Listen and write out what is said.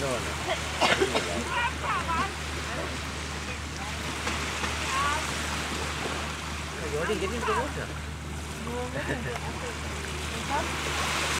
No, no. you already getting the water.